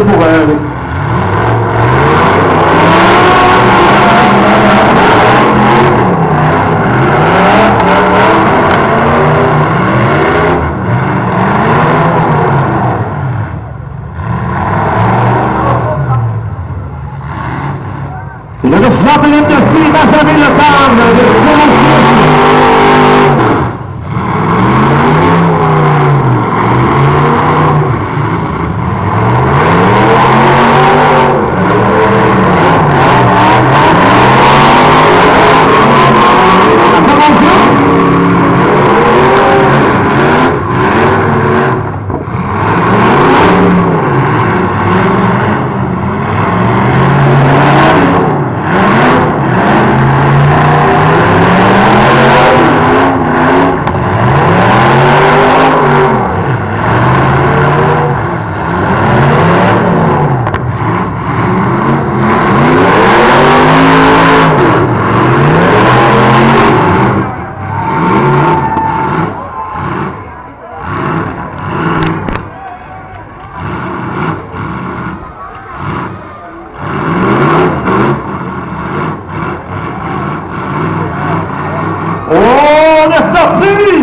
You're just dropping in the seat as Hey!